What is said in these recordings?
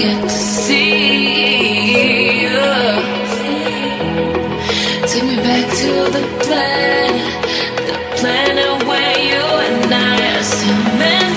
get to see you. Take me back to the planet, the planet where you and I are meant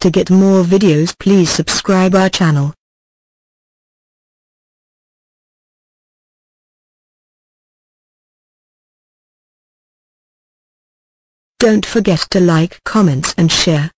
To get more videos please subscribe our channel. Don't forget to like, comments and share.